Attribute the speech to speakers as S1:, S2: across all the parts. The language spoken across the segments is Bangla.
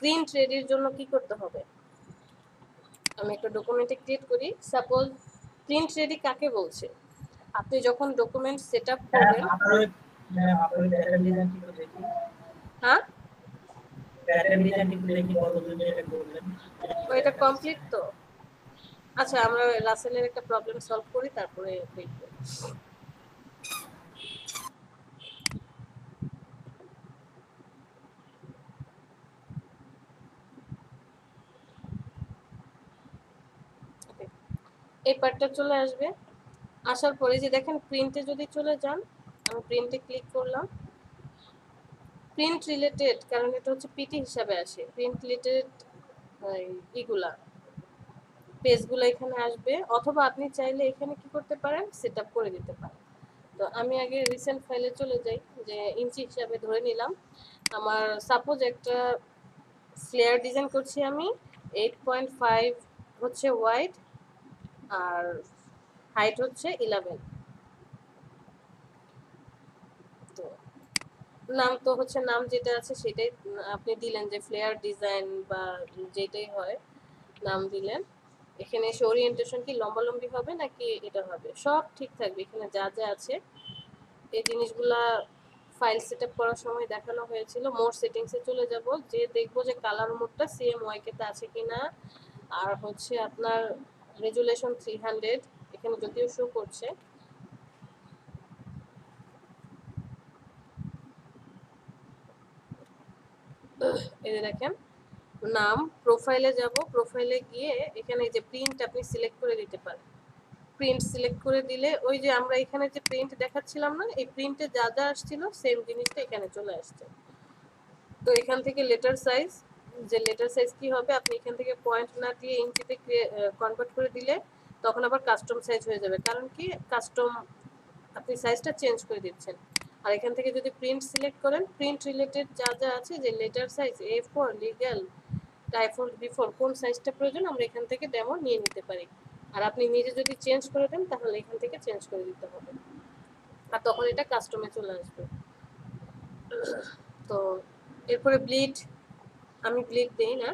S1: প্রিন্ট রেডির জন্য কি করতে হবে? আমি একটা ডকুমেন্টে ক্রিয়েট করি। সাপোজ প্রিন্ট রেডি কাকে বলছে? আপনি যখন ডকুমেন্ট সেট আপ করবেন হ্যাঁ ও, এটা কমপ্লিট তো? আচ্ছা আমরা রাসেলের একটা প্রবলেম সলভ করি তারপরে দেখব। এই পার্টটা চলে আসবে। আসার পরে যে দেখেন প্রিন্টে যদি চলে যান, আমি প্রিন্টে ক্লিক করলাম। প্রিন্ট রিলেটেড কারণ এটা হচ্ছে পিটি হিসাবে আসে। প্রিন্ট রিলেটেড ইগুলা পেজগুলো এখানে আসবে। অথবা আপনি চাইলে এখানে কি করতে পারেন? সেট করে দিতে পারেন। তো আমি আগে রিসেন্ট ফাইলে চলে যাই, যে ইঞ্চি হিসাবে ধরে নিলাম। আমার সাপোজ একটা স্লেয়ার ডিজাইন করছি আমি এইট পয়েন্ট ফাইভ হচ্ছে হোয়াইট আর হাইট হচ্ছে ইলেভেন তো নাম তো হচ্ছে নাম যেটা আছে সেটাই আপনি দিলেন যে ফ্লেয়ার ডিজাইন বা যেটাই হয়, নাম দিলেন। এখানে এসে ওরিয়েন্টেশন কি লম্বালম্বি হবে নাকি এটা হবে? সব ঠিক থাকবে, এখানে যা যা আছে। এই জিনিসগুলা ফাইল সেট আপ করার সময় দেখানো হয়েছিল। মোর সেটিংসে চলে যাব, যে দেখব যে কালার মোডটা সিএম ওয়াইকেতে আছে কিনা। আর হচ্ছে আপনার রেজুলেশন থ্রি হান্ড্রেড এখানে যদিও শো করছে। দেখেন, নাম প্রোফাইলে যাব প্রোফাইলে গিয়ে এখানে যে প্রিন্ট আপনি সিলেক্ট করে দিতে পারেন। প্রিন্ট সিলেক্ট করে দিলে ওই যে আমরা এখানে যে প্রিন্ট দেখাচ্ছিলাম না, এই প্রিন্টে যা যা আসছিল সেম জিনিসটা এখানে চলে আসছে। তো এখান থেকে লেটার সাইজ যে লেটার সাইজ কি হবে, আপনি এখান থেকে পয়েন্ট না দিয়ে ইঞ্চিতে কনভার্ট করে দিলে তখন আবার কাস্টম সাইজ হয়ে যাবে। কারণ কি? কাস্টম আপনি সাইজটা চেঞ্জ করে দিচ্ছেন। আর এখান থেকে যদি প্রিন্ট সিলেক্ট করেন প্রিন্ট রিলেটেড যা যা আছে, যে letter size A four legal টাইফোর B four কোন সাইজটা প্রয়োজন, আমরা এখান থেকে ডেমো নিয়ে নিতে পারি। আর আপনি নিজে যদি চেঞ্জ করে দেন, তাহলে এখান থেকে চেঞ্জ করে দিতে হবে। আর তখন এটা কাস্টমে চলে আসবে। তো এরপরে ব্লিড আমি ব্লিড দেই না।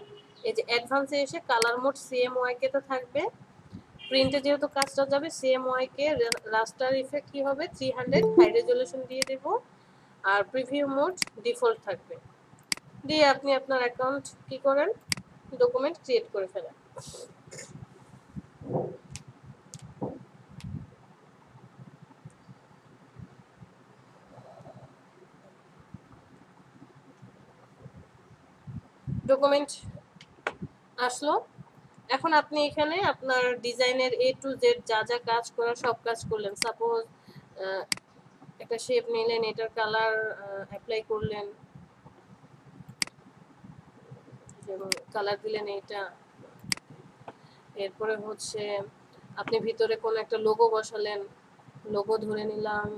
S1: এই যে অ্যাডভান্সে এসে কালার মোড সিএমওয়াই কে তো থাকবে। প্রিন্টে যেহেতু কাজটা যাবে সিএমওয়াই কে রাস্টার ইফেক্ট কি হবে? থ্রি হান্ড্রেড হাই রেজলিউশন দিয়ে দেব। আর প্রিভিউ মোড ডিফল্ট থাকবে। দিয়ে আপনি আপনার অ্যাকাউন্ট কি করেন? ডকুমেন্ট ক্রিয়েট করে ফেলেন। ডকুমেন্ট আসলো। এখন আপনি এখানে আপনার ডিজাইনের এ টু জেড যা যা কাজ করার সব কাজ করলেন। সাপোজ একটা শেপ নিলেন, এটার কালার অ্যাপ্লাই করলেন। কালার দিলেন এইটা। এরপরে হচ্ছে আপনি ভিতরে কোনো একটা লোগো বসালেন। লোগো ধরে নিলাম।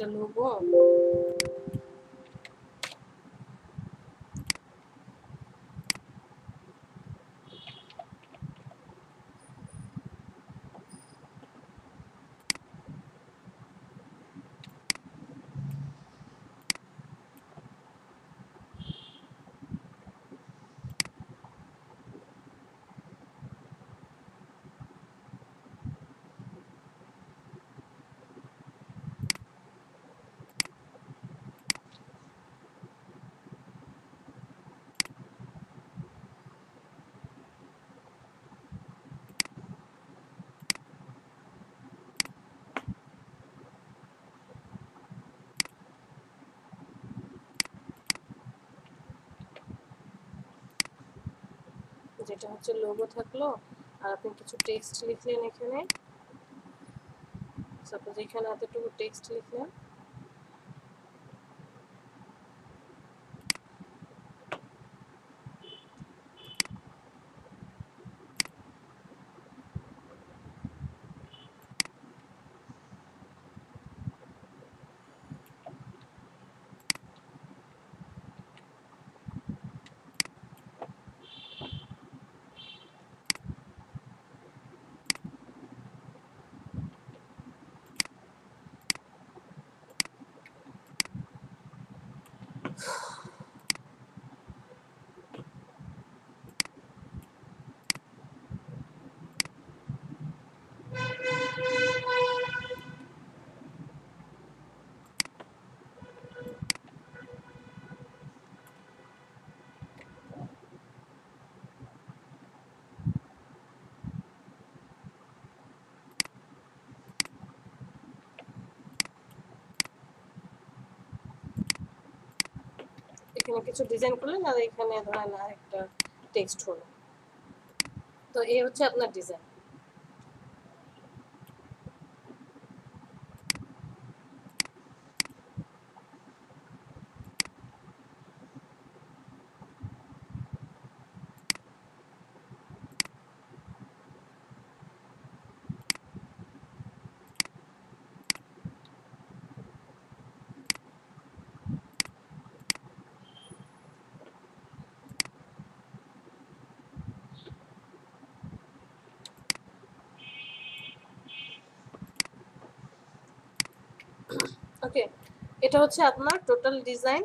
S1: এটা লোগো এটা হচ্ছে লোগো থাকল, আর আপনি কিছু টেক্সট লিখলেন এখানে। সাপোজ এখানে এতটুকু টেক্সট লিখলেন। এখানে কিছু ডিজাইন করলেন, আর এখানে ধরেন আরেকটা টেক্সট হলো। তো এই হচ্ছে আপনার ডিজাইন ওকে এটা হচ্ছে আপনার টোটাল ডিজাইন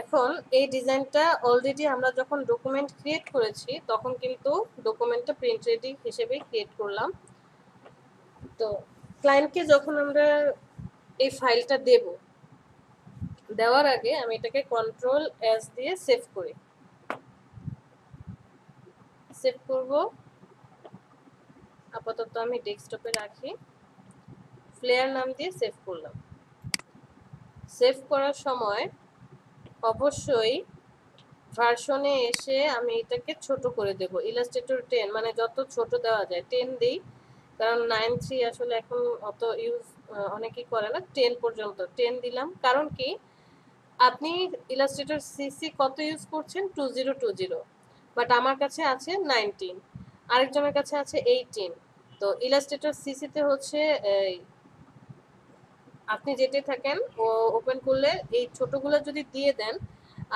S1: এখন এই ডিজাইনটা অলরেডি আমরা যখন ডকুমেন্ট ক্রিয়েট করেছি, তখন কিন্তু ডকুমেন্টটা প্রিন্ট রেডি হিসেবে ক্রিয়েট করলাম। তো ক্লায়েন্টকে যখন আমরা এই ফাইলটা দেব, দেওয়ার আগে আমি এটাকে কন্ট্রোল এস দিয়ে সেভ করি। সেভ করব। আপাতত আমি ডেস্কটপে রাখি। ফ্লেয়ার নাম দিয়ে সেভ করলাম। সেভ করার সময় অবশ্যই ভার্সনে এসে আমি এটাকে ছোট করে দেব। ইলাস্ট্রেটর টেন মানে যত ছোট দেওয়া যায় টেন দিই। কারণ নাইন থ্রি আসলে এখন অত ইউজ অনেকেই করে না। টেন পর্যন্ত টেন দিলাম। কারণ কি? আপনি ইলাস্ট্রেটর সিসি কত ইউজ করছেন? Two zero two zero but আমার কাছে আছে নাইনটিন আরেকজনের কাছে আছে এইটিন তো ইলাস্ট্রেটর সিসিতে হচ্ছে আপনি যেতে থাকেন, ও ওপেন করলে এই ছোটগুলো যদি দিয়ে দেন,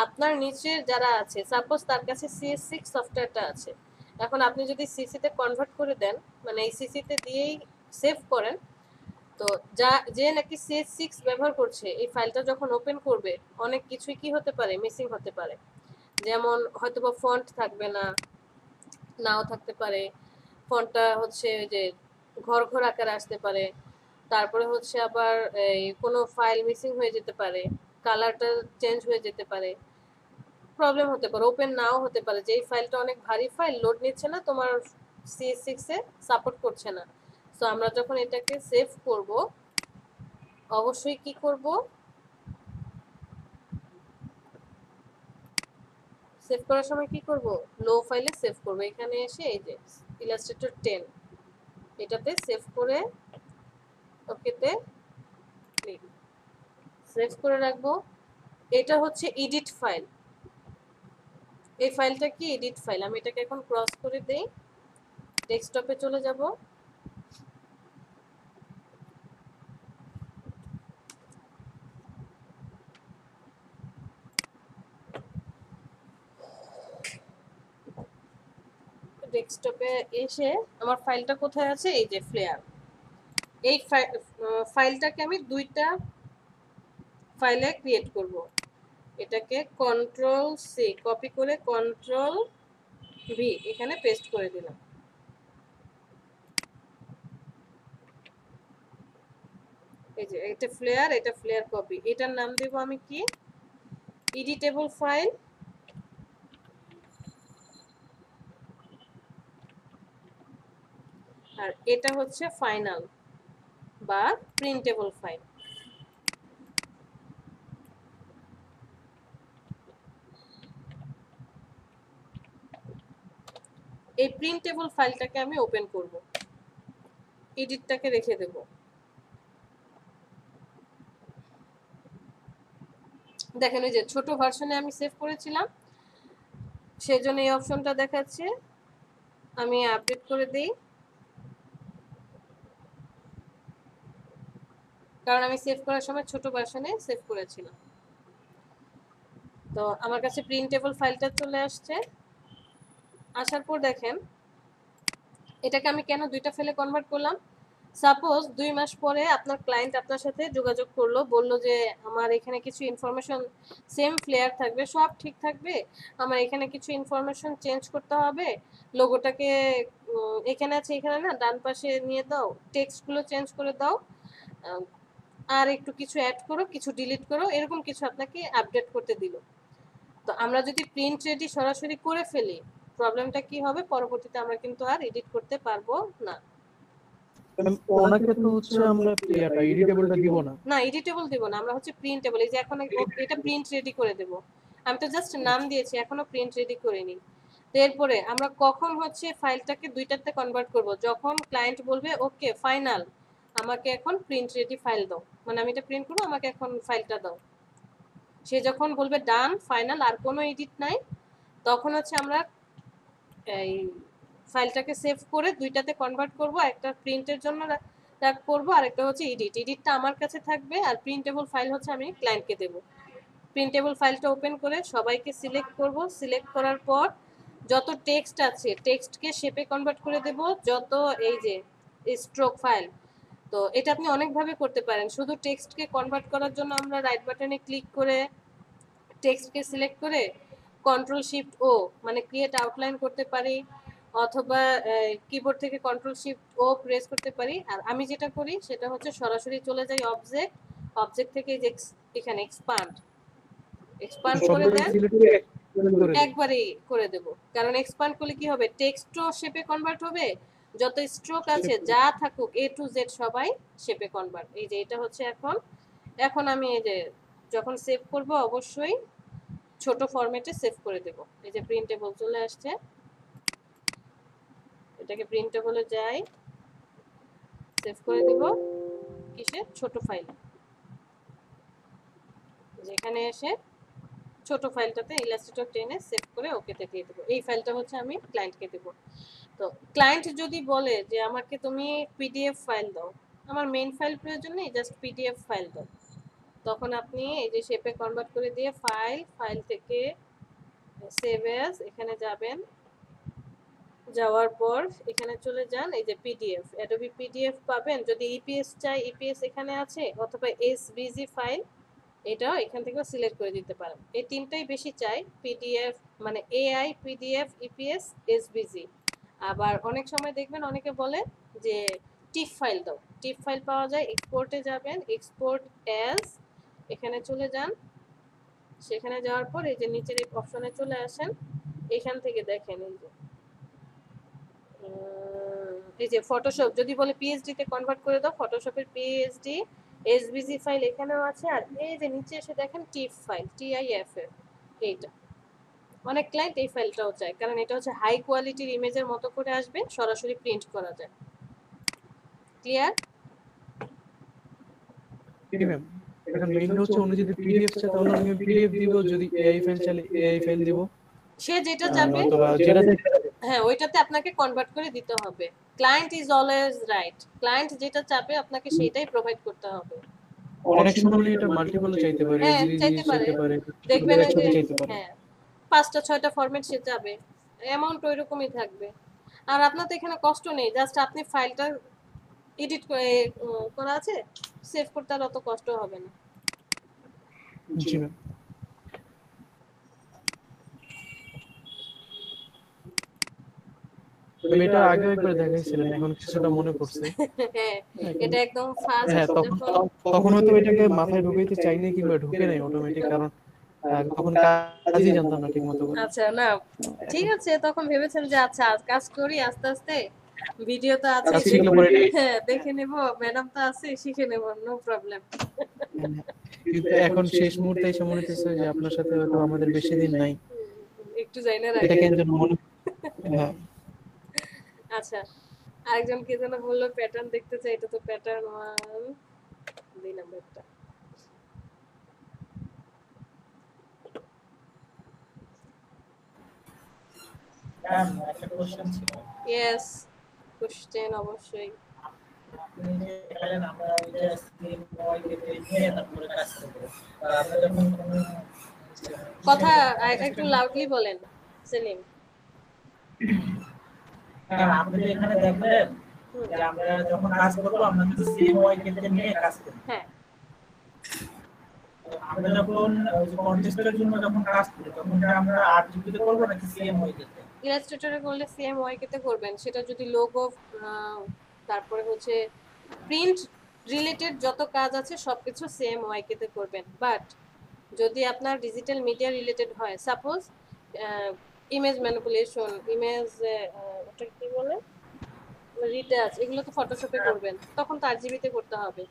S1: আপনার নিচে যারা আছে সাপোজ তার কাছে সিএস সিক্স সফটওয়্যারটা আছে, এখন আপনি যদি সিসিতে কনভার্ট করে দেন মানে এই সিসিতে দিয়েই সেভ করেন, তো যা, যে নাকি সিএস সিক্স ব্যবহার করছে, এই ফাইলটা যখন ওপেন করবে, অনেক কিছুই কি হতে পারে মিসিং হতে পারে। যেমন হয়তো বা ফন্ট থাকবে না, নাও থাকতে পারে ফন্টটা হচ্ছে যে ঘর ঘর আকারে আসতে পারে তারপরে হচ্ছে আবার কোনো ফাইল মিসিং হয়ে যেতে পারে কালারটা চেঞ্জ হয়ে যেতে পারে প্রবলেম হতে পারে ওপেন নাও হতে পারে। যে এই ফাইলটা অনেক ভারী ফাইল লোড নিচ্ছে না, তোমার সিএস সিক্সে সাপোর্ট করছে না। সো আমরা যখন এটাকে সেভ করব, অবশ্যই কি করব? সেভ করার সময় কি করব? লো ফাইলে সেভ করব। এখানে এসে এই যে ইলাস্ট্রেটর টেন এটাতে সেভ করে ওকেতে ক্লিক। সেভ করে রাখব। এটা হচ্ছে এডিট ফাইল এই ফাইলটা কি? এডিট ফাইল আমি এটাকে এখন ক্রস করে দেই। ডেস্কটপে চলে যাব। ডেস্কটপে এসে আমার ফাইলটা কোথায় আছে? এই যে ফ্লেয়ার এই ফাইলটাকে আমি দুইটা ফাইলে ক্রিয়েট করব। এটাকে কন্ট্রোল সি কপি করে কন্ট্রোল ভি এখানে পেস্ট করে দিলাম। এই যে, এটা ফ্লেয়ার এটা ফ্লেয়ার কপি এটার নাম দেব আমি কি? এডিটেবল ফাইল আর এটা হচ্ছে ফাইনাল বা প্রিন্টেবল ফাইল এই প্রিন্টেবল ফাইলটাকে আমি ওপেন করব। এডিটটাকে রেখে দেব। দেখেন এই যে ছোট ভার্সনে আমি সেভ করেছিলাম। সেজন্য এই অপশনটা দেখাচ্ছে। আমি আপডেট করে দেই। কারণ আমি সেভ করার সময় ছোট ভার্সনে সেভ করেছিলাম। তো আমার কাছে প্রিন্টেবল ফাইলটা চলে আসছে। আসার পর দেখেন, এটাকে আমি কেন দুইটা ফেলে কনভার্ট করলাম? সাপোজ দুই মাস পরে আপনার ক্লায়েন্ট আপনার সাথে যোগাযোগ করল, বলল যে আমার এখানে কিছু ইনফরমেশন সেম ফ্লেয়ার থাকবে, সব ঠিক থাকবে, আমার এখানে কিছু ইনফরমেশন চেঞ্জ করতে হবে লোগোটাকে এখানে আছে, এখানে না, ডান পাশে নিয়ে দাও টেক্সটগুলো চেঞ্জ করে দাও আর একটু কিছু অ্যাড করো কিছু ডিলিট করো এরকম কিছু আপনাকে আপডেট করতে দিল। তো আমরা যদি প্রিন্ট রেডি সরাসরি করে ফেলি প্রবলেমটা কি হবে? পরবর্তীতে আমরা কিন্তু আর এডিট করতে পারব না।
S2: ওনাকে তো হচ্ছে আমরা এডিটেবলটা দিব না।
S1: না। এডিটেবল দেব না আমরা হচ্ছে প্রিন্টেবল এই যে এখন এটা প্রিন্ট রেডি করে দেব। আমি তো জাস্ট নাম দিয়েছি এখনও প্রিন্ট রেডি করিনি। এরপরে আমরা কখন হচ্ছে ফাইলটাকে দুইটাতে কনভার্ট করব? যখন ক্লায়েন্ট বলবে ওকে ফাইনাল আমাকে এখন প্রিন্ট রেডি ফাইল দাও। মানে আমি এটা প্রিন্ট করব, আমাকে এখন ফাইলটা দাও। সে যখন বলবে ডান ফাইনাল আর কোনো এডিট নাই, তখন হচ্ছে আমরা এই ফাইলটাকে সেভ করে দুইটাতে কনভার্ট করব, একটা প্রিন্টের জন্য করব, আর একটা হচ্ছে এডিট এডিটটা আমার কাছে থাকবে, আর প্রিন্টেবল ফাইল হচ্ছে আমি ক্লায়েন্টকে দেব। প্রিন্টেবল ফাইলটা ওপেন করে সবাইকে সিলেক্ট করব। সিলেক্ট করার পর যত টেক্সট আছে টেক্সটকে শেপে কনভার্ট করে দেব, যত এই যে স্ট্রোক ফাইল তো এটা আপনি অনেকভাবে করতে পারেন। শুধু টেক্সটকে কনভার্ট করার জন্য আমরা রাইট বাটনে ক্লিক করে টেক্সটকে সিলেক্ট করে কন্ট্রোল শিফট ও মানে ক্রিয়েট আউটলাইন করতে পারি অথবা কিবোর্ড থেকে কন্ট্রোল শিফট ও প্রেস করতে পারি। আর আমি যেটা করি সেটা হচ্ছে সরাসরি চলে যাই অবজেক্ট অবজেক্ট থেকে যে এখানে এক্সপান্ড এক্সপান্ড করে দেন। একবারেই করে দেব। কারণ এক্সপান্ড করলে কি হবে? টেক্সটও শেপে কনভার্ট হবে যত স্ট্রোক আছে যা থাকুক এ টু জেড সবাই শেপে কনভার্ট এই যে এটা হচ্ছে এখন। এখন আমি এই যে যখন সেভ করব অবশ্যই ছোট ফরম্যাটে সেভ করে দেব। এই যে প্রিন্টেবল চলে আসছে। এটাকে প্রিন্টেবলে যাই। সেভ করে দেব। কিসে ছোট ফাইল যেখানে এসে ছোট ফাইলটাতে ইলাস্ট্রেটর টেনে সেভ করে ওকেতে দিয়ে দেবো। এই ফাইলটা হচ্ছে আমি ক্লায়েন্টকে দেবো। তো ক্লায়েন্ট যদি বলে যে, আমাকে তুমি পিডিএফ ফাইল দাও। আমার মেইন ফাইল প্রয়োজন নেই জাস্ট পিডিএফ ফাইল দাও। তখন আপনি এই যে শেপে কনভার্ট করে দিয়ে ফাইল ফাইল থেকে সেভ অ্যাজ এখানে যাবেন। যাওয়ার পর এখানে চলে যান, এই যে পিডিএফ অ্যাডোবি পিডিএফ পাবেন। যদি ইপিএস চাই ইপিএস এখানে আছে, অথবা এসবিজি ফাইল এটাও এখান থেকেও সিলেক্ট করে দিতে পারেন। এই তিনটাই বেশি চাই পিডিএফ মানে এআই পিডিএফ ইপিএস এসবিজি আবার অনেক সময় দেখবেন অনেকে বলে যে টিপ ফাইল দাও। টিপ ফাইল পাওয়া যায় এক্সপোর্টে যাবেন এক্সপোর্ট অ্যাজ এখানে চলে যান। সেখানে যাওয়ার পর এই যে নিচের এই অপশনে চলে আসেন। এখান থেকে দেখেন এই যে এই যে ফটোশপ যদি বলে পিএইচডি তে কনভার্ট করে দাও ফটোশপের পিএইচডি এসবিজি ফাইল এখানেও আছে। আর এই যে নিচে এসে দেখেন টিপ ফাইল টিআইএফ এফ এইটা। অনেক ক্লায়েন্ট এই ফাইলটাও চায়। কারণ এটা হচ্ছে হাই কোয়ালিটির ইমেজের মতো করে আসবে সরাসরি প্রিন্ট করা যায়। ক্লিয়ার
S2: এখন মেইন হচ্ছে উনি যদি পিডিএফ চায় তাহলে আমি পিডিএফ দিব যদি এআই ফাইল চাইলে এআই ফাইল দিব।
S1: সে যেটা চাবে হ্যাঁ ওইটাতে আপনাকে কনভার্ট করে দিতে হবে। Client is always right client যেটা চাবে আপনাকে সেটাই প্রোভাইড করতে হবে।
S2: অনেক সময় এটা মাল্টিপল চাইতে পারে
S1: হ্যাঁ, চাইতে পারে। দেখবেন হ্যাঁ। পাঁচটা ছয়টা ফরম্যাট সে যাবে অ্যামাউন্ট ওই রকমই থাকবে। আর আপনার তো এখানে কষ্ট নেই। জাস্ট আপনি ফাইলটা এডিট করে করা আছে সেভ করতে আর অত কষ্ট হবে না।
S2: জি ম্যাম। আমি এটা আগে একবার দেখাইছিলেন এখন কিছুটা মনে পড়ছে।
S1: হ্যাঁ এটা একদম ফার্স্ট
S2: হ্যাঁ তখন তখন হয়তো এটাকে মাথায় ঢুকাইতে চাইনি কিংবা ঢুকে নাই অটোমেটিক কারণ কাজই জানতাম না ঠিক মতো করে।
S1: আচ্ছা না ঠিক আছে তখন ভেবেছেন যে আচ্ছা আজ কাজ করি আস্তে আস্তে ভিডিও তো আছে হ্যাঁ দেখে নেব ম্যাডাম তো আছে শিখে নেব নো প্রবলেম।
S2: কিন্তু এখন শেষ মুহূর্তে এসে মনে হচ্ছে যে আপনার সাথে হয়তো আমাদের বেশি দিন নাই।
S1: একটু জানি না
S2: এটা কেন যেন মনে হ্যাঁ।
S1: আচ্ছা আরেকজন কে যেন বলল প্যাটার্ন দেখতে চাই এটা তো প্যাটার্ন ওয়ান দুই নাম্বারটা
S3: ম্যাম একটা কোশ্চেন ছিল।
S1: ইয়েস কোশ্চেন অবশ্যই।
S3: আপনি যে আমরা ওই স্ক্রিন ওয়াই কেটে নিয়ে তারপরে কাজ করব আমরা যখন
S1: কথা একটু লাউডলি বলেন সেলিম।
S3: হ্যাঁ, আপনি এখানে যে আমরা যখন কাজ করব আমরা কিন্তু সেম ওয়াই কেটে নিয়ে কাজ করব।
S1: হ্যাঁ।
S3: আমরা যখন কন্টেস্টের জন্য যখন কাজ করি তখন আমরা আট জিবিতে করব নাকি সেম ওয়াই কেটে
S1: ইলাস্ট্রেটরে করলে সেম ওয়াইকেতে করবেন। সেটা যদি লোগো তারপরে হচ্ছে প্রিন্ট রিলেটেড যত কাজ আছে সবকিছু সেম ওয়াইকেতে করবেন। বাট যদি আপনার ডিজিটাল মিডিয়া রিলেটেড হয় সাপোজ ইমেজ ম্যানিপুলেশন ইমেজ ওটা কি বলে? রিটাচ এগুলো তো ফটোশপে করবেন। তখন তো আরজিবিতে করতে হবে।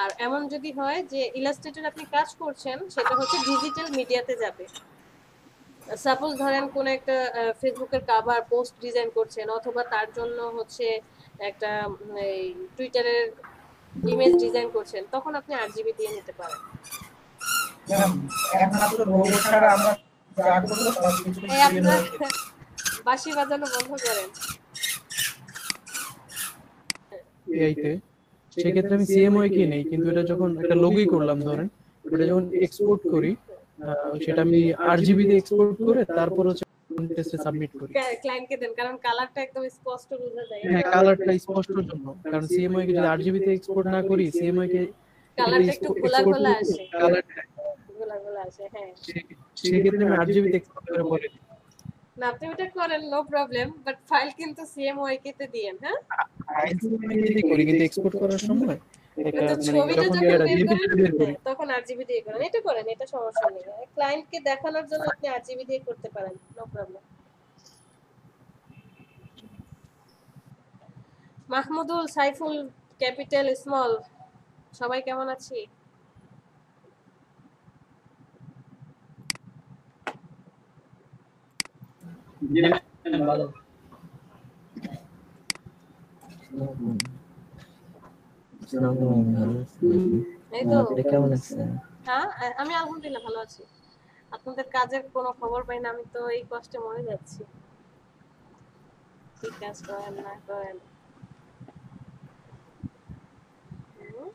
S1: আর এমন যদি হয় যে ইলাস্ট্রেটর আপনি কাজ করছেন, সেটা হচ্ছে ডিজিটাল মিডিয়াতে যাবে। সাপোজ ধরেন কোন একটা ফেসবুকের কাভার পোস্ট ডিজাইন করছেন অথবা তার জন্য হচ্ছে একটা এই টুইটারের ইমেজ ডিজাইন করছেন তখন আপনি আরজিবি দিয়ে নিতে পারেন। বাঁশি বাজানো বন্ধ করেন।
S2: এআইতে। সেক্ষেত্রে আমি সিএমওয়াই কে নেই কিন্তু এটা যখন একটা লোগোই করলাম ধরেন ওটা যখন এক্সপোর্ট করি সেটা আমি আরজিবি তে এক্সপোর্ট করে তারপর হচ্ছে টেস্টে সাবমিট করি।
S1: ক্লায়েন্টকে দেন কারণ কালারটা একদম স্পষ্ট বোঝা যায়।
S2: হ্যাঁ কালারটা স্পষ্টর জন্য। কারণ সিএমওয়াই কে যদি আরজিবি তে এক্সপোর্ট না করি সিএমওয়াই কে
S1: কালারটা একটু ঘোলা ঘোলা আসে।
S2: কালারটা
S1: ঘোলা ঘোলা আসে হ্যাঁ।
S2: সেক্ষেত্রে আমি আরজিবি তে এক্সপোর্ট করে দিই।
S1: না আপনি ওটা করেন নো প্রবলেম বাট ফাইল কিন্তু সিএমওয়াইকে তে দিয়েন হ্যাঁ?
S2: আইসিএমওয়াই করি কিন্তু এক্সপোর্ট করার সময়
S1: ছবিটা
S2: যখন
S1: বের করেন
S2: বের করি
S1: তখন আরজিবি দিয়ে করেন এটা করেন এটা সমস্যা নেই। ক্লায়েন্টকে দেখানোর জন্য আপনি আরজিবি দিয়ে করতে পারেন no problem Mahmudul Saiful capital small সবাই কেমন আছি?
S3: ভালো।
S1: এই তো।
S4: আপনি কেমন আছেন
S1: হ্যাঁ আমি আলহামদুলিল্লাহ ভালো আছি। আপনাদের কাজের কোনো খবর পাই না আমি তো এই কষ্টে মরে যাচ্ছি। ঠিক কাজ করেন না করেন হুম?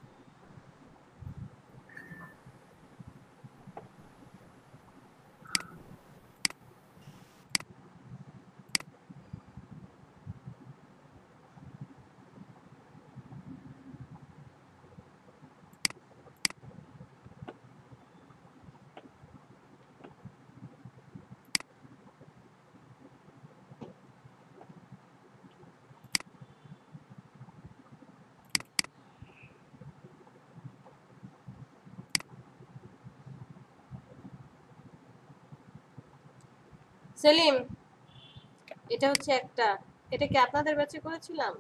S1: সেলিম এটা হচ্ছে একটা এটা কি আপনাদের ব্যাচে করেছিলাম?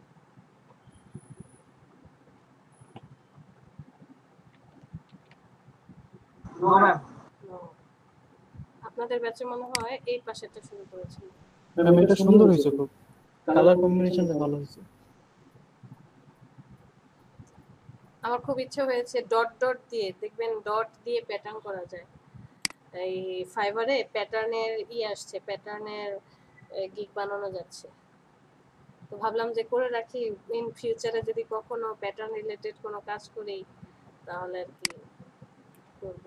S1: আপনাদের ব্যাচে মনে হয় এই পাশেরটা শুরু করেছিলাম।
S2: ম্যাম এটা সুন্দর হয়েছে খুব। কালার কম্বিনেশনটা ভালো হয়েছে।
S1: আমার খুব ইচ্ছে হয়েছে ডট ডট দিয়ে দেখবেন ডট দিয়ে প্যাটার্ন করা যায়। এই ফাইবারে প্যাটার্নের ই আসছে প্যাটার্নের গিগ বানানো যাচ্ছে। তো ভাবলাম যে করে রাখি ইন ফিউচারে যদি কখনো প্যাটার্ন রিলেটেড কোনো কাজ করি, তাহলে আর কি করব।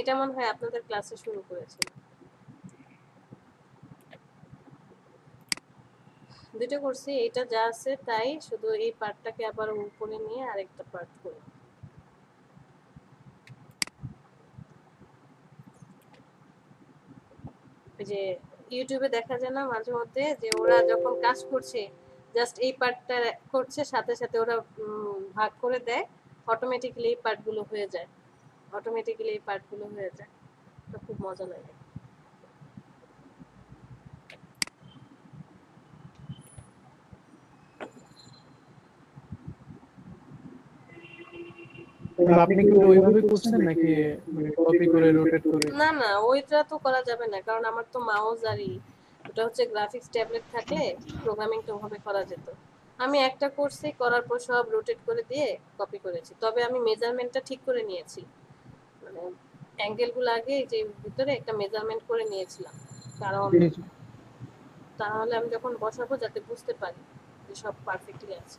S1: এটা মনে হয় আপনাদের ক্লাসে শুরু করেছিল দুটো করছি, এটা যা আছে তাই, শুধু এই পার্টটাকে আবার উপরে নিয়ে আরেকটা পার্ট করি। যে ইউটিউবে দেখা যায় না মাঝে মধ্যে যে ওরা যখন কাজ করছে জাস্ট এই পার্টটা করছে, সাথে সাথে ওরা ভাগ করে দেয় অটোমেটিক্যালি এই পার্টগুলো হয়ে যায়। অটোমেটিক্যালি এই পার্টগুলো হয়ে যায়। তো খুব মজা লাগে
S2: তো আপনি কি ওইভাবে করছেন নাকি মানে কপি করে রোটেট করে?
S1: না না ওইটা তো করা যাবে না কারণ আমার তো মাউস আর ই ওটা হচ্ছে গ্রাফিক্স ট্যাবলেট থাকলে প্রোগ্রামিংটা ওভাবে করা যেত। আমি একটা কোর্সে করার পর সব রোটেট করে দিয়ে কপি করেছি তবে আমি মেজারমেন্টটা ঠিক করে নিয়েছি। মানে অ্যাঙ্গেলগুলো আগে যে ভিতরে একটা মেজারমেন্ট করে নিয়েছিলাম কারণ। তাহলে আমি যখন বসাবো যাতে বুঝতে পারি যে সব পারফেক্টলি আছে।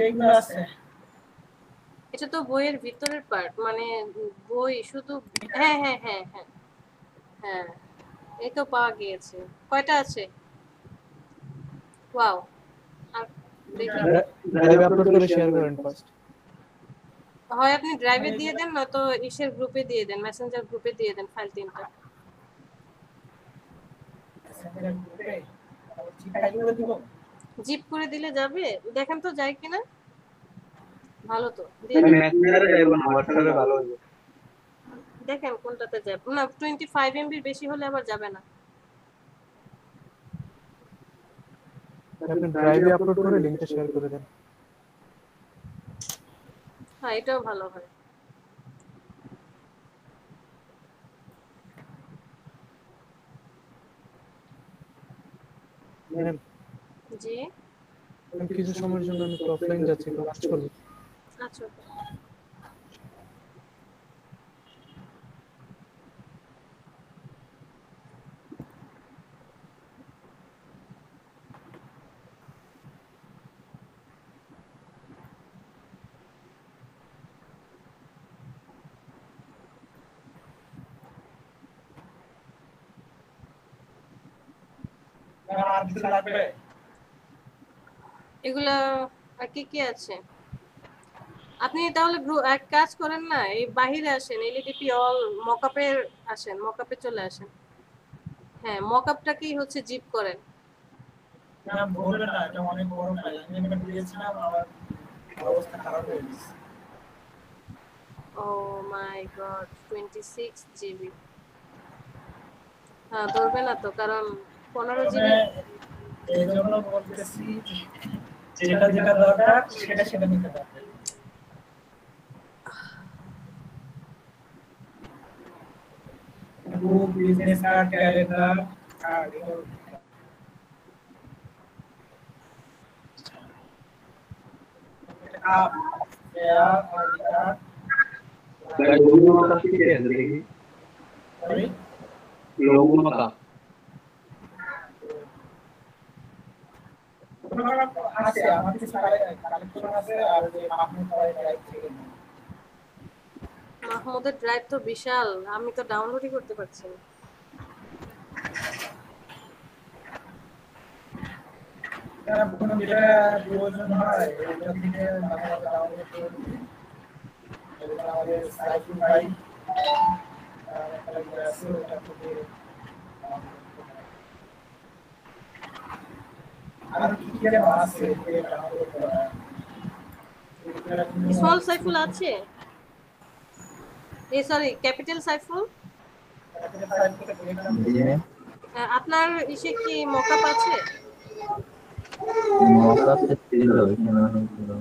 S3: এইগুলো আছে।
S1: এটা তো বইয়ের ভিতরের পার্ট মানে বই শুধু হ্যাঁ হ্যাঁ হ্যাঁ হ্যাঁ হ্যাঁ এই তো পাওয়া গিয়েছে। কয়টা আছে? ওয়াও আর দেখি।
S2: ড্রাইভে আপলোড করে শেয়ার করেন ফার্স্ট
S1: হয় আপনি ড্রাইভে দিয়ে দেন নয়তো ইসের গ্রুপে দিয়ে দেন মেসেঞ্জার গ্রুপে দিয়ে দেন ফাইল তিনটা।
S3: সেন্টার গ্রুপে ঠিক ফাইলগুলো দিব।
S1: জিপ করে দিলে যাবে? দেখেন তো যায় কিনা? ভালো তো। দিয়ে দেন।
S4: মেসেঞ্জারে যাইব না হোয়াটসঅ্যাপে ভালো হবে
S1: দেখেন কোনটাতে যাবে না টোয়েন্টি ফাইভ এমবির বেশি হলে আবার যাবে না।
S2: ড্রাইভে আপলোড করে লিংকটা শেয়ার করে দেন।
S1: হ্যাঁ এটাও ভালো হয়। জি।
S2: কিছু সময়ের জন্য আমি অফলাইন যাচ্ছি তো কাজ করব।
S1: আচ্ছা
S3: আর কিছু লাগবে?
S1: এগুলা আর কি কি আছে? আপনি তাহলে এক কাজ করেন না এই বাহিরে আসেন এলইডিপি অল মকআপের আসেন মকআপে চলে আসেন। হ্যাঁ মকআপটাকেই হচ্ছে জিপ করেন?
S3: বলবেন না এটা অনেক বড় ফাইল আমি এটা দিয়েছিলাম আমার অবস্থা খারাপ হয়ে গেছে।
S1: ও my god twenty six GB. হ্যাঁ ধরবে না তো কারণ পনেরো জিবি
S3: এই জন্য বলতেছি যে যেটা যেটা দরকার সেটা সেটা নিতে পারবে book business card calendar card up share অডিটার
S4: ভাই লোগো মাতা কি আছে দেখি
S3: সরি
S4: লোগো মাতা
S3: আছে ড্রাইভ
S1: মাহমুদের ড্রাইভ তো বিশাল, আমি তো ডাউনলোডই করতে পারছি না।
S3: কোনো যেটা প্রয়োজন আমাদের সাইফুল ভাই আর কি কি যেন আছে যে ডাউনলোড করা
S1: স্মল সাইফুল আছে? এ সরি ক্যাপিটাল সাইফুল আপনার ইসে কি মকআপ আছে?
S5: মকাপে ছিল এখানে অনেকগুলো।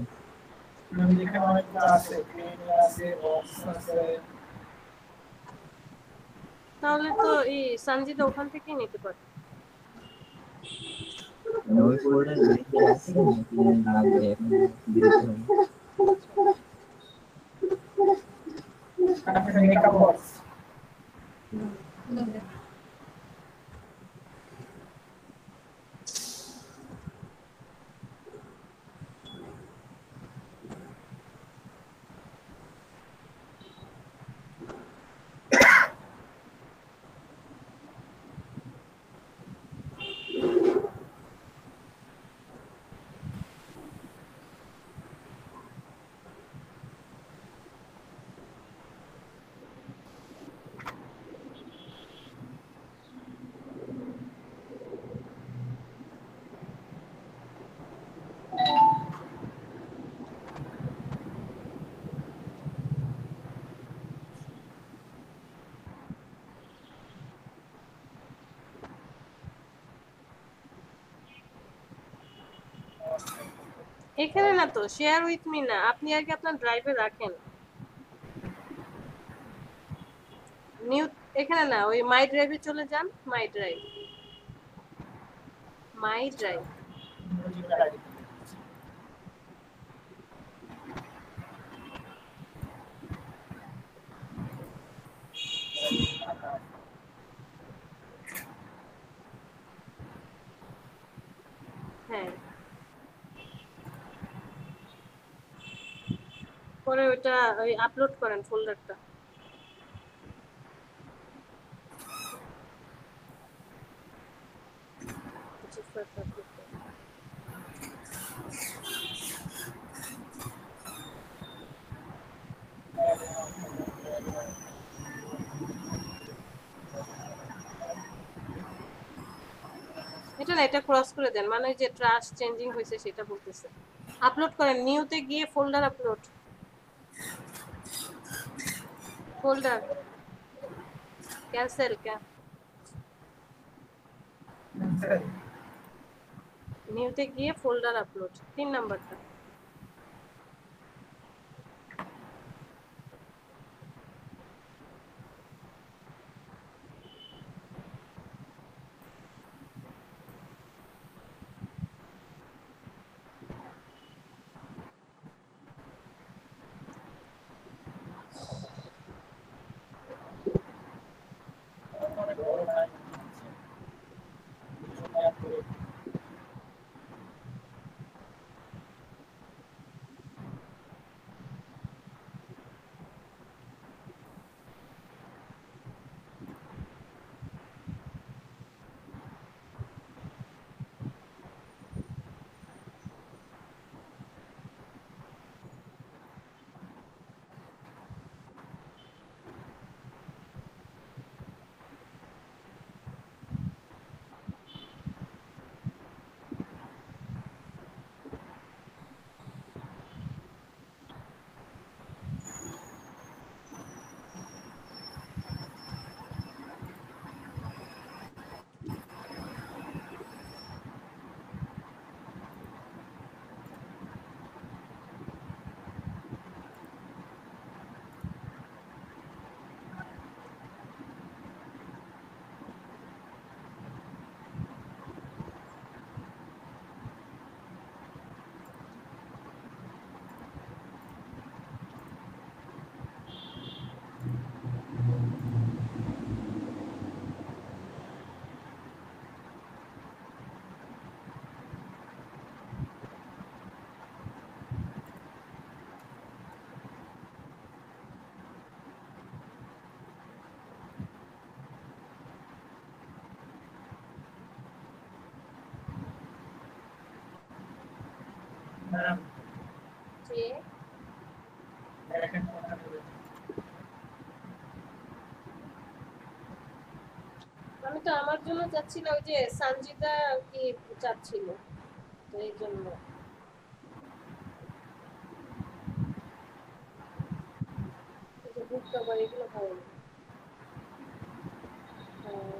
S1: তাহলে তো এই সঞ্জিত ওখান থেকেই নিতে পারে।
S5: মানে ওই ফোল্ডার লিখে আছে নাকি লাগবে এখন দিতে
S1: এখানে না তো শেয়ার উইথ মি না। আপনি আগে আপনার ড্রাইভে রাখেন। নিউ এখানে না, ওই মাই ড্রাইভে চলে যান। মাই ড্রাইভ মাই ড্রাইভ হ্যাঁ ওটা ওই আপলোড করেন ফোল্ডারটা এটা না, এটা ক্রস করে দেন। মানে যে ট্রাস্ট চেঞ্জিং হয়েছে সেটা বলতেছে। আপলোড করেন নিউতে গিয়ে ফোল্ডার আপলোড ফোল্ডার ক্যান্সেল ক্যা নিউতে গিয়ে ফোল্ডার আপলোড তিন নাম্বারটা
S3: ম্যাডাম
S1: আমি তো আমার জন্য চাচ্ছি না ওই যে সঞ্জিতা কি চাচ্ছিল তো এই জন্য। এগুলো ভালো না। হ্যাঁ,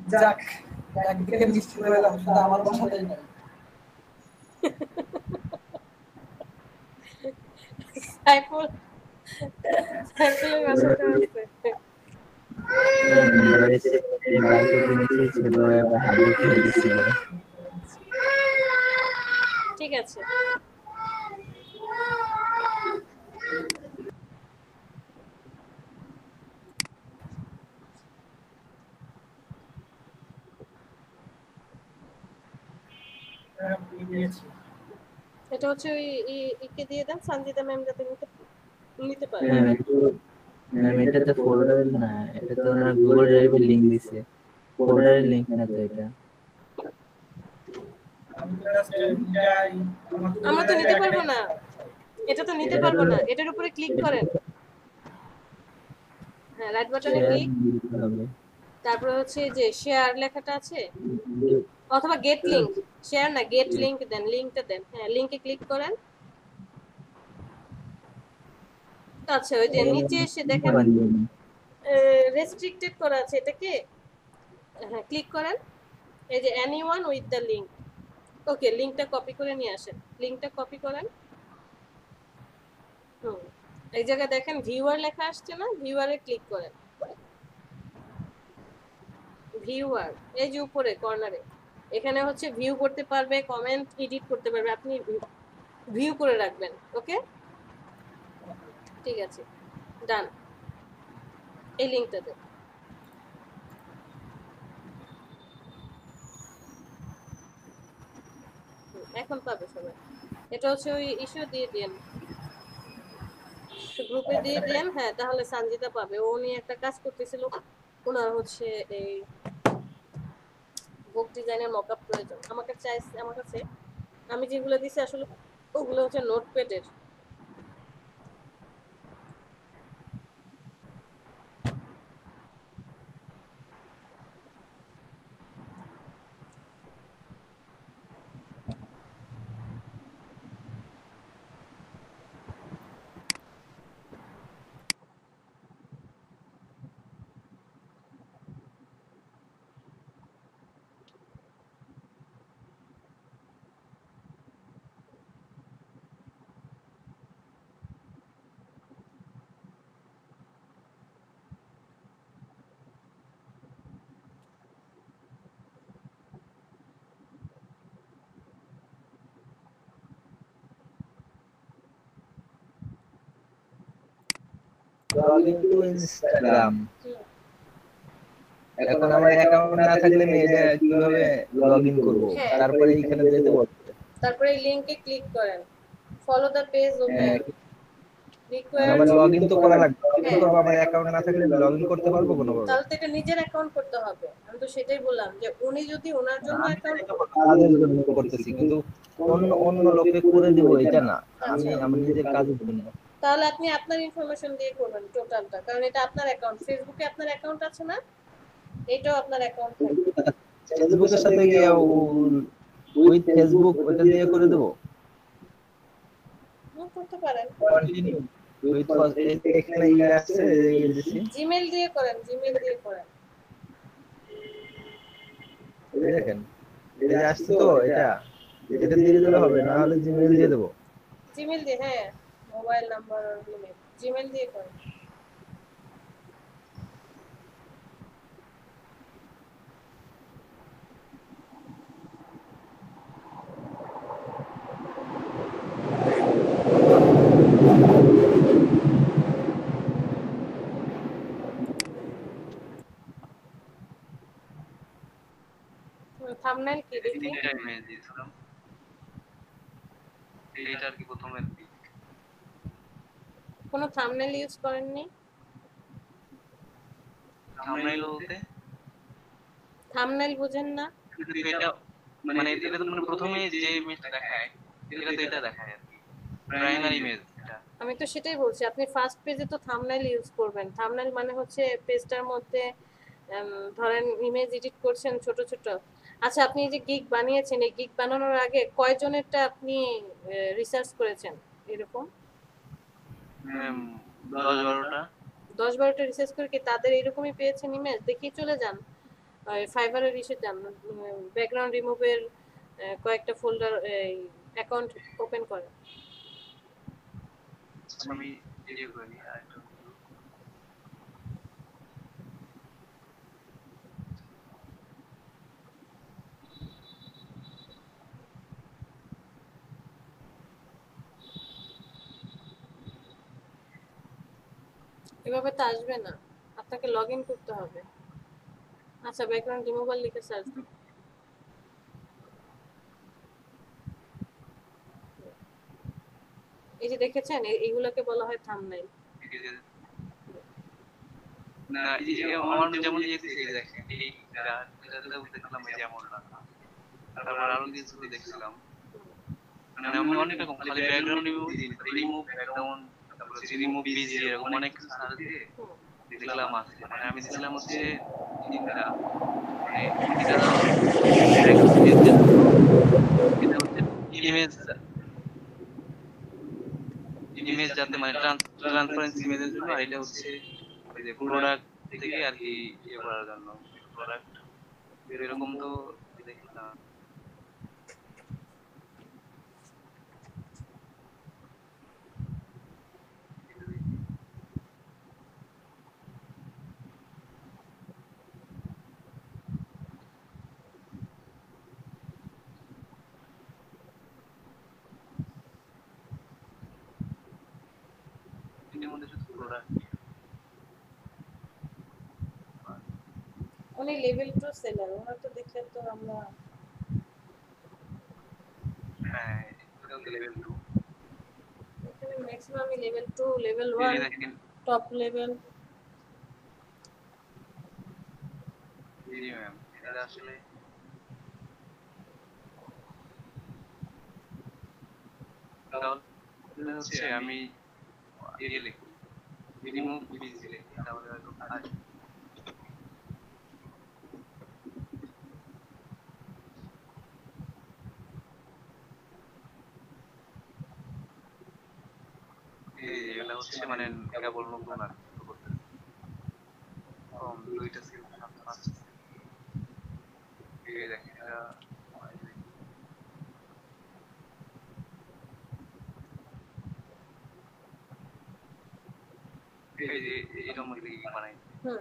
S3: যাক একদিকে মিষ্টি হয়ে গেলাম শুধু আমার
S1: ঠিক আছে। এটা হচ্ছে ওই ইকে দিয়ে দেন সঞ্জিতা ম্যাম যাতে নিতে নিতে পারে।
S5: ম্যাম এটা তো হ্যাঁ, ফোল্ডার না এটা তো ওনার গুগল ড্রাইভে লিংক দিছে। ফোল্ডারের লিংক না তো এটা।
S3: আমরা
S1: তো নিতে পারব না। এটা তো নিতে পারব না। এটার উপরে ক্লিক করেন। হ্যাঁ রাইট বাটনে ক্লিক তারপরে হচ্ছে যে শেয়ার লেখাটা আছে। হ্যাঁ, অথবা গেট লিংক শেয়ার না গেট লিংক দেন লিংকটা দেন। হ্যাঁ লিংকে ক্লিক করেন। আচ্ছা ওই যে হ্যাঁ, নিচে হ্যাঁ, এসে দেখেন রেস্ট্রিক্টেড করা আছে এটাকে। হ্যাঁ ক্লিক করেন। এই যে anyone with the link okay লিংকটা কপি করে নিয়ে আসেন। লিংকটা কপি করেন। হুম এই জায়গায় দেখেন ভিউয়ার লেখা আসছে না ভিউয়ারে ক্লিক করেন। ভিউয়ার এই যে উপরে কর্নারে এখানে হচ্ছে ভিউ করতে পারবে কমেন্ট এডিট করতে পারবে, আপনি ভিউ করে রাখবেন ওকে ঠিক আছে ডান এই লিঙ্কটাতে এখন পাবে সবাই। এটা হচ্ছে ওই ইস্যু দিয়ে দেন গ্রুপে দিয়ে দেন হ্যাঁ তাহলে সানজিতা পাবে। ও নিয়ে একটা কাজ করতেছিল, ওনার হচ্ছে এই বুক ডিজাইনের মকআপ প্রয়োজন। আমার কাছে আমার কাছে। আমি যেগুলো দিছি আসলে ওগুলো হচ্ছে নোটপ্যাডের
S6: ইনস্টাগ্রাম এখন আমার অ্যাকাউন্ট না থাকলে কীভাবে
S1: হ্যাঁ।
S6: তারপরে এখানে যেতে
S1: তারপরে লিংকে ক্লিক করেন। ফলো দা পেজ ওপেন নিজের অ্যাকাউন্ট করতে হবে। আমি তো সেটাই বললাম যে উনি যদি ওনার জন্য
S6: করতেছি কিন্তু অন্য আমি আমার নিজের কাজের জন্য।
S1: তাহলে আপনি আপনার ইনফরমেশন দিয়ে করবেন টোটালটা কারণ এটা আপনার অ্যাকাউন্ট ফেসবুকে আপনার অ্যাকাউন্ট আছে না? এটাও আপনার অ্যাকাউন্ট থাকবে।
S6: ফেসবুকের সাথে গিয়ে ওই ফেসবুক ওটা দিয়ে করে দেব?
S1: করতে পারেন।
S6: উইথ এখানে ইয়ে আছে
S1: জিমেইল দিয়ে করেন জিমেইল দিয়ে করেন।
S6: দেখেন এটা আসছে তো এটা। এটা দিয়ে দিলে হবে না হলে জিমেইল দিয়ে দেব।
S1: জিমেইল দিয়ে হ্যাঁ। मोबाइल नंबर और ईमेल। जीमेल दिए कर
S4: थंबनेल तो की कोई থাম্বনেল কি দেখি এটার प्रथम প্রথমে
S1: কোনো থাম্বনেল ইউজ করেননি?
S7: থাম্বনেল বলতে?
S1: থাম্বনেল বুঝেন না?
S7: এটা মানে এটা তো মানে প্রথমে যে ইমেজটা দেখায় এটা তো এটা দেখায় প্রাইমারি ইমেজ
S1: আমি তো সেটাই বলছি আপনি ফার্স্ট পেজে তো থাম্বনেল ইউজ করবেন। থাম্বনেল মানে হচ্ছে পেজটার মধ্যে ধরেন ইমেজ এডিট করছেন ছোট ছোট। আচ্ছা আপনি যে গিগ বানিয়েছেন এই গিগ বানানোর আগে কয়জনেরটা আপনি রিসার্চ করেছেন? এরকম?
S7: দশ বারোটা।
S1: দশ বারোটা রিসার্চ করে কি তাদের এরকমই পেয়েছেন ইমেজ দেখিয়ে চলে যান। ফাইবারের ইসে যান ব্যাকগ্রাউন্ড রিমুভের কয়েকটা ফোল্ডার অ্যাকাউন্ট ওপেন করেন।
S7: আমি ভিডিও করি আর একটু
S1: এভাবে তো আসবে না। আপনাকে লগ ইন করতে হবে। আচ্ছা ব্যাকগ্রাউন্ড রিমুভাল লিখে সার্চ এই যে দেখেছেন এইগুলোকে বলা হয় থাম্বনেল
S7: না, এই যে আমার যেমন এই দেখেন, এই দেখলাম যেমন না। তারপর আরও কিছু দেখছিলাম। মানে আমি অনেক রকম খালি ব্যাকগ্রাউন্ড রিমুভ ব্যাকগ্রাউন্ড তারপরে রিমুভ বিজি এরকম অনেক কিছু সার্চ দিয়ে দেখলাম আছে মানে আমি দেখলাম হচ্ছে তিনটা মানে এটা এটা হচ্ছে ইমেজ ইমেজ যাতে মানে ট্রান্সপারেন্সি ইমেজের জন্য আর এটা হচ্ছে ওই যে প্রোডাক্ট থেকে আর কি ইয়ে করার জন্য প্রোডাক্ট এরকম তো দেখলাম এটার মধ্যে
S1: উনি লেভেল টু সেলার ওনার তো দেখলে তো আমরা
S7: হ্যাঁ লেভেল টু
S1: এখানে maximum level two level one top level
S7: ji ma'am এটা আসলে তাহলে হচ্ছে আমি ইয়ে লিখি রিমুভ বিজি লিখি তাহলে হয়তো আসবে। এই যে এগুলা হচ্ছে মানে কেবল নতুন আর কি করতেছে। কম দুইটা স্কিল পাঁচটা skill। এই দেখেন এটা
S1: হুম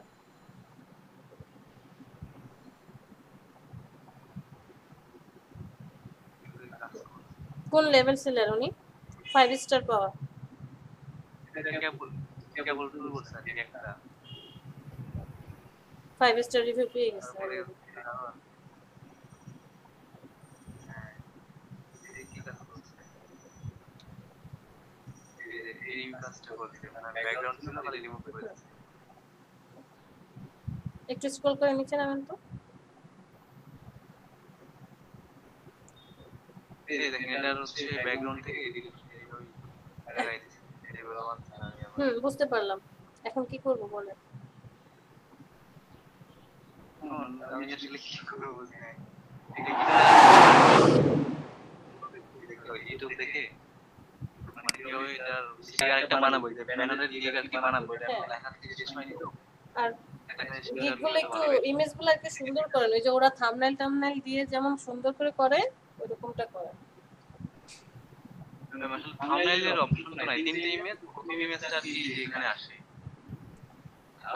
S1: কোন লেভেল সেলার উনি? ফাইভ স্টার পাওয়া ফাইভ স্টার রিভিউ পেয়ে গেছে
S7: তারপরে হ্যাঁ, এই কি কাজ করছে? এই যে এই কাজটা করছে মানে ব্যাকগ্রাউন্ড ছিল খালি রিমুভ করে দিচ্ছে।
S1: একটু স্ক্রল করে নিচে নামেন তো। হুম বুঝতে পারলাম। এখন কি করব
S7: হুম, আমি আসলে কি করব বুঝি নাই। এটা কি ইউটিউব দেখে এটার স্টিকার বানাবো এটা ব্যানারের স্টিকার কি বানাবো এটা। লেখা থেকে শেষ হয়নি তো?
S1: আর গিকগুলো একটু ইমেজগুলো একটু সুন্দর করেন ওই যে ওরা থাম্বনেল টামনেল দিয়ে যেমন সুন্দর করে করে ওরকমটা করেন।
S7: আসলে thumbnail-এর option তো নাই তিনটে ইমেজ প্রথম ইমেজটা কি এখানে আসে।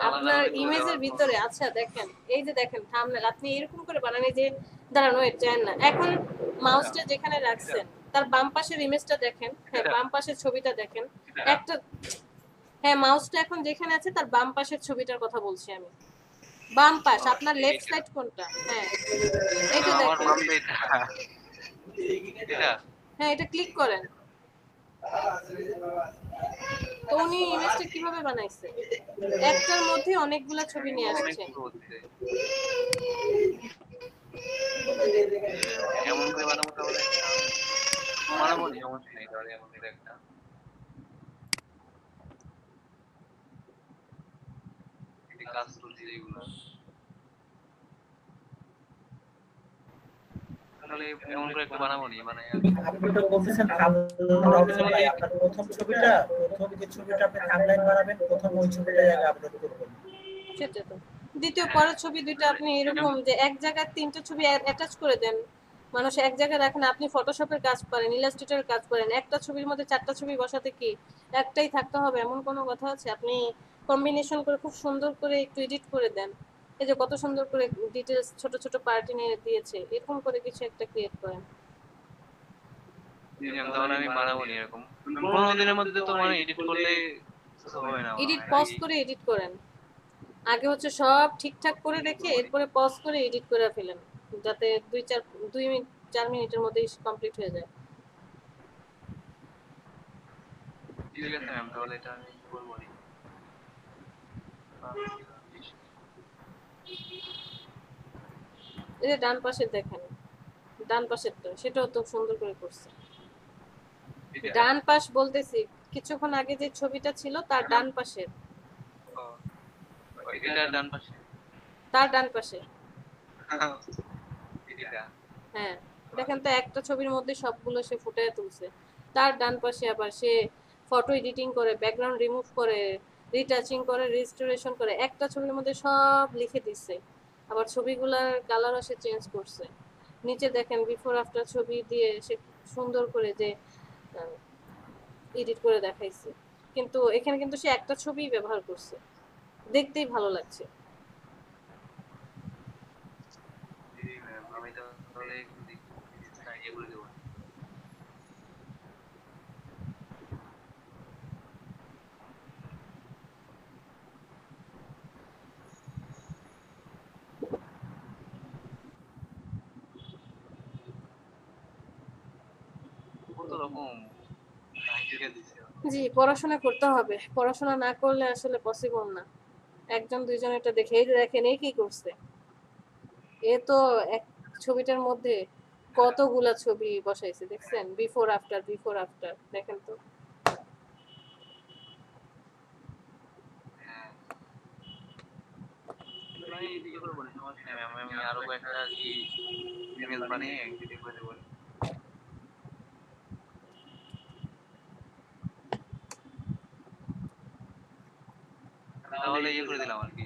S1: আপনার ইমেজের ভিতরে আচ্ছা দেখেন এই যে দেখেন থাম্বনেল আপনি এরকম করে বানান এই যে দাঁড়ানো চান না এখন মাউসটা যেখানে রাখছেন তার বাম পাশের ইমেজটা দেখেন। হ্যাঁ বাম পাশের ছবিটা দেখেন। একটা হ্যাঁ মাউসটা এখন যেখানে আছে তার বাম পাশের ছবিটার কথা বলছি আমি। বাম পাশ আপনার লেফট সাইড কোনটা? হ্যাঁ। এটা দেখেন। হ্যাঁ। এটা। ক্লিক করেন। তো উনি ইমেজটা কীভাবে বানাইছে? একটার মধ্যে অনেকগুলা ছবি নিয়ে আসছে।
S7: এমন করে বানাবো তাহলে। বানাবো নি সমস্যা নেই তাহলে এমন একটা কাজ চলছে যেগুলো তাহলে এমন করে একটা বানাবো নি মানে
S3: আপনি তো বলতেছেন আপনার প্রথম ছবিটা প্রথম যে ছবিটা আপনি থাম্বনেল বানাবেন প্রথম ওই ছবিটা আগে আপলোড করবেন
S1: সেটা তো দ্বিতীয় পরের ছবি দুইটা আপনি এরকম যে এক জায়গায় তিনটা ছবি অ্যাটাচ করে দেন। মানুষ এক জায়গায় রাখেন আপনি ফটোশপের কাজ করেন ইলাস্ট্রেটরের কাজ করেন একটা ছবির মধ্যে চারটা ছবি বসাতে কি একটাই থাকতে হবে? এমন কোনো কথা আছে? আপনি কম্বিনেশন করে খুব সুন্দর করে একটু এডিট করে দেন। এই যে কত সুন্দর করে ডিটেলস ছোট ছোট পার্টি নিয়ে দিয়েছে এরকম করে কিছু একটা ক্রিয়েট করেন।
S7: আমি বানাবো নি এরকম। পনেরো দিনের মধ্যে তো মানে এডিট করলে হবে না।
S1: এডিট পজ করে এডিট করেন। আগে হচ্ছে সব ঠিকঠাক করে রেখে এরপরে পজ করে এডিট করে ফেলেন। যাতে দুই চার দুই মিনিট চার মিনিটের মধ্যে কমপ্লিট হয়ে যায়।
S7: ঠিক আছে ম্যাম তাহলে এটা আমি বলব
S1: এই যে ডান পাশে দেখেন ডান পাশেরটা সেটাও তো সুন্দর করে করছে। ডান পাশ বলতেছি কিছুক্ষণ আগে যে ছবিটা ছিল তার ডান পাশে।
S7: এটা ডান পাশে।
S1: তার ডান পাশে।
S7: এটা
S1: হ্যাঁ দেখেন তো একটা ছবির মধ্যে সবগুলো সে ফুটায় তুলছে। তার ডান পাশে আবার সে ফটো এডিটিং করে ব্যাকগ্রাউন্ড রিমুভ করে রিটাচিং করে রিস্টোরেশন করে, একটা ছবির মধ্যে সব লিখে দিচ্ছে আবার ছবিগুলার কালারও সে চেঞ্জ করছে। নিচে দেখেন বিফোর আফটার ছবি দিয়ে সে সুন্দর করে যে এডিট করে দেখাইছে। কিন্তু এখানে কিন্তু সে একটা ছবিই ব্যবহার করছে। দেখতেই ভালো লাগছে
S7: জি ম্যাম আমি তাহলে একটু দেখি ইয়ে করে দেবো কত রকম
S1: জি পড়াশোনা করতে হবে। পড়াশোনা না করলে আসলে পসিবল না। একজন দুইজন এটা দেখে এই দেখেন এই কি করছে? এ তো এক ছবিটার মধ্যে কতগুলা ছবি বসাইছে দেখছেন? বিফোর আফটার বিফোর আফটার দেখেন তো।
S7: আমি সমস্যা আমি আরও কয়েকটা কি ইমেজ বানিয়ে এডিট করে দেবো তাহলে ইয়ে করে দিলাম আর কি।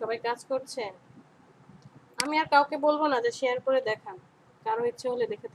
S1: সবাই কাজ করছে আমি আর কাউকে বলব না যে শেয়ার করে দেখান। কারও ইচ্ছে হলে দেখাতে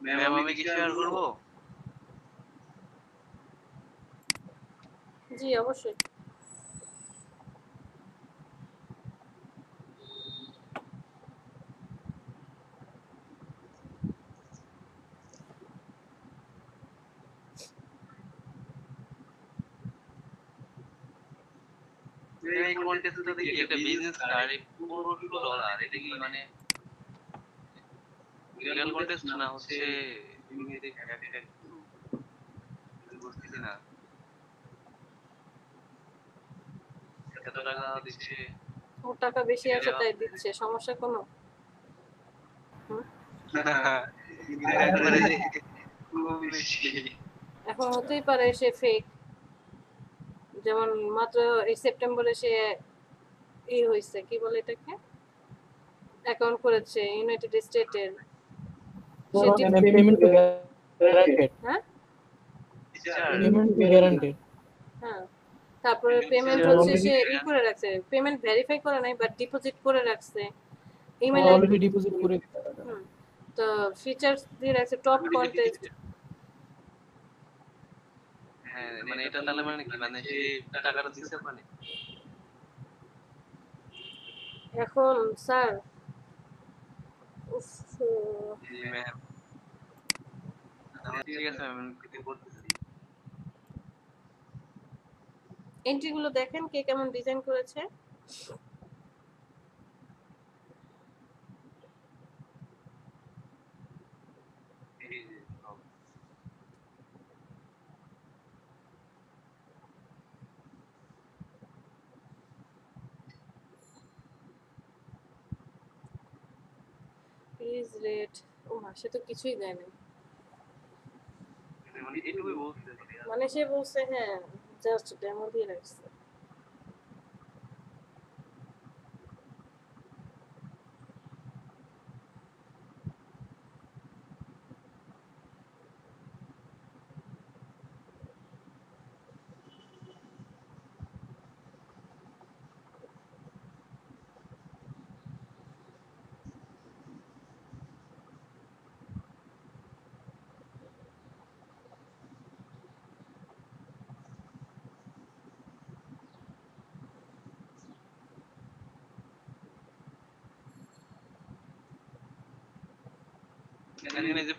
S7: ম্যাম আমি কি শেয়ার করব?
S1: জি অবশ্যই।
S7: এই দেখি একটা বিজনেস কার্ড ডলার এটা কি মানে রিয়েল কন্টেস্ট না হচ্ছে বুঝতেছি না এত টাকা দিচ্ছে
S1: ওর টাকা বেশি আছে তাই দিচ্ছে সমস্যা কোনো
S7: একবারে খুব বেশি
S1: এখন হতেই পারে সে ফেক যেমন মাত্র এই সেপ্টেম্বরে সে ই হয়েছে কি বলে এটাকে অ্যাকাউন্ট করেছে ইউনাইটেড স্টেটের তারপরে পেমেন্ট হচ্ছে সে ই করে রাখছে পেমেন্ট ভেরিফাই করে নাই বাট ডিপোজিট করে রাখছে ইমেল
S2: অলরেডি ডিপোজিট করে
S1: তো ফিচার্স দিয়ে রাখছে টপ কন্টেস্ট
S7: হ্যাঁ মানে এটা তাহলে মানে কি মানে সে টাকাটা দিচ্ছে মানে
S1: এখন স্যার এন্ট্রি গুলো দেখেন কে কেমন ডিজাইন করেছে
S7: এই যে, সব।
S1: প্লিজ রেট ও মা সে তো কিছুই দেয় না
S7: মানে
S1: মানে সে বলছে হ্যাঁ জাস্ট ডেমো দিয়ে রাখছে।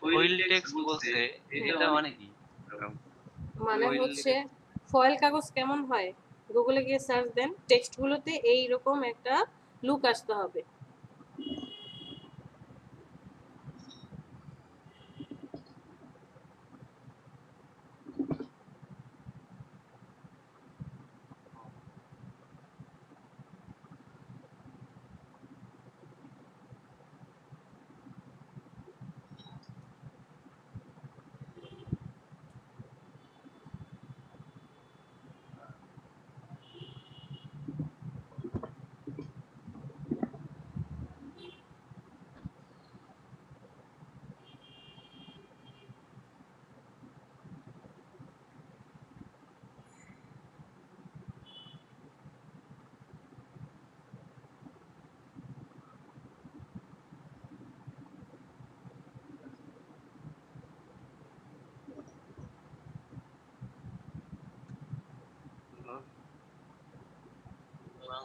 S7: ফয়েল টেক্স বলছে এটা মানে কি?
S1: মানে হচ্ছে ফয়েল কাগজ কেমন হয়? গুগলে গিয়ে সার্চ দেন টেক্সট গুলোতে এইরকম একটা লুক আসতে হবে।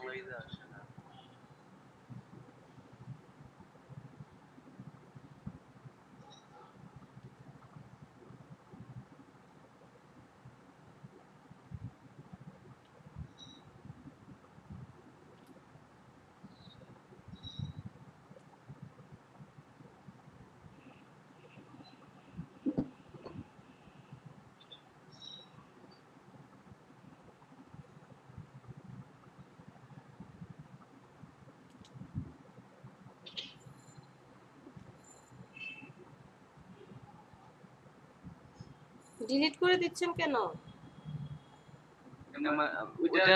S7: বাংলায় আসে
S1: ডিলিট করে দিচ্ছেন কেন?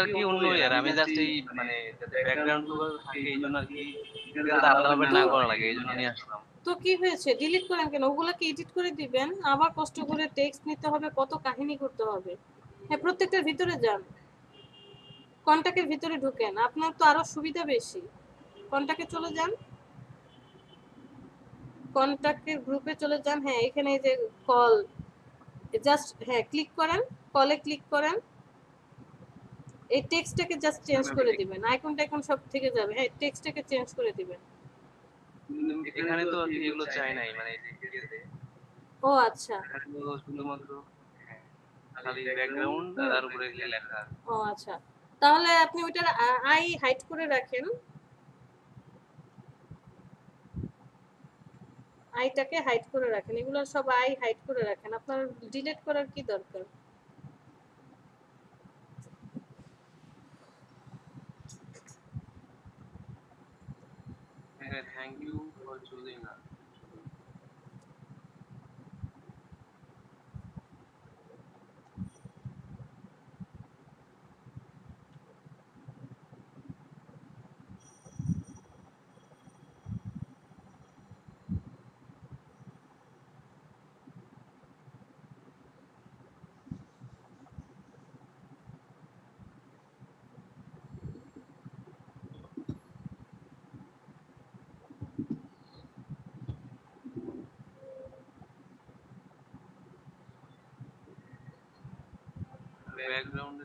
S7: আর কি অন্য ইয়ার আমি জাস্ট এই মানে ব্যাকগ্রাউন্ডগুলো থাকে এই জন্য আর কি না করা লাগে এই জন্য নিয়ে আসলাম।
S1: তো কি হয়েছে? ডিলিট করেন কেন? ওগুলো কি এডিট করে দিবেন আবার কষ্ট করে টেক্সট নিতে হবে কত কাহিনী করতে হবে। হ্যাঁ প্রত্যেকটার ভিতরে যান। কন্টাক্টের ভিতরে ঢুকেন আপনার তো আরও সুবিধা বেশি। কন্টাক্টে চলে যান। কন্টাক্টের গ্রুপে চলে যান। হ্যাঁ এখানে এই যে কল জাস্ট হ্যাঁ ক্লিক করেন কলে ক্লিক করেন। এই টেক্সটটাকে জাস্ট চেঞ্জ করে দিবেন। আইকন টাইকন সব থেকে যাবে। হ্যাঁ টেক্সটটাকে চেঞ্জ করে দিবেন।
S7: এখানে তো আর এগুলো চাই নাই মানে এই
S1: ও আচ্ছা।
S7: শুধুমাত্র হ্যাঁ, খালি ব্যাকগ্রাউন্ড তার উপরে লেখা।
S1: ও আচ্ছা। তাহলে আপনি ওইটার আই হাইড করে রাখেন। আইটাকে হাইড করে রাখেন। এগুলো সব আই হাইড করে রাখেন। আপনার ডিলিট করার কি দরকার?
S7: থ্যাংক ইউ ফর চুজিং না ব্যাকগ্রাউন্ডে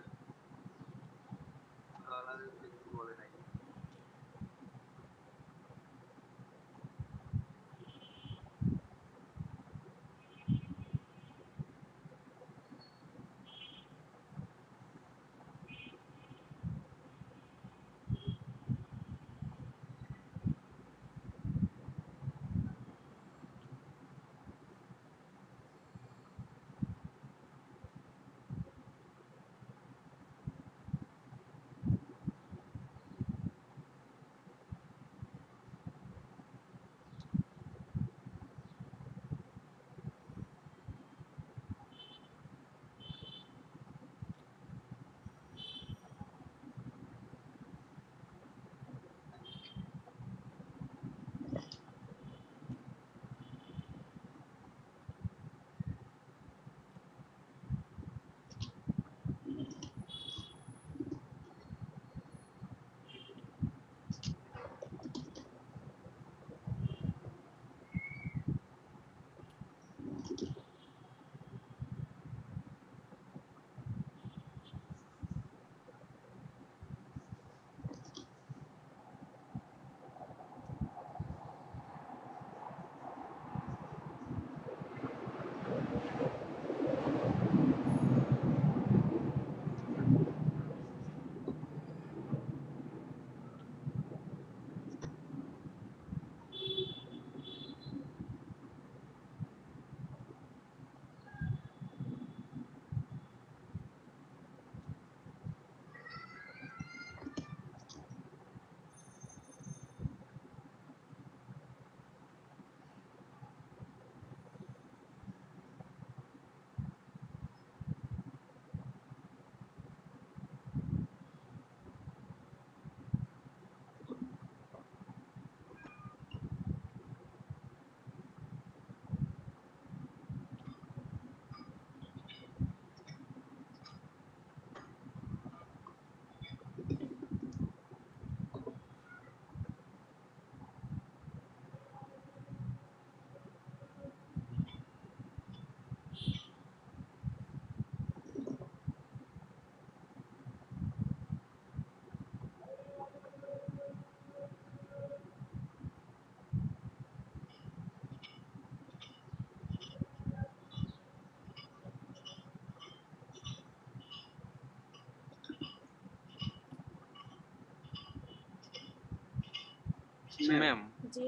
S7: ম্যাম
S1: জি।